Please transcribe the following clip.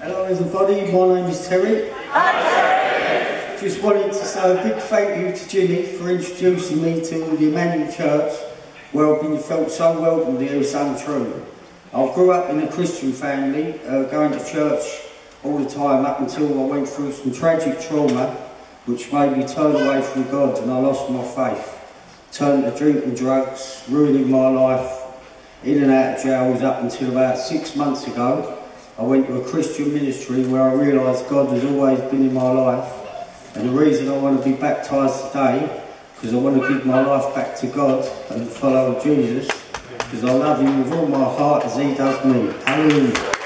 Hello everybody, my name is Terry. Just wanted to say a big thank you to Jimmy for introducing me to the Emmanuel Church where I've been felt so welcome here is untrue. I grew up in a Christian family, uh, going to church all the time up until I went through some tragic trauma which made me turn away from God and I lost my faith. Turned to drinking drugs, ruining my life, in and out of jails up until about six months ago. I went to a Christian ministry where I realised God has always been in my life. And the reason I want to be baptised today, because I want to give my life back to God and follow Jesus, because I love him with all my heart as he does me. Hallelujah.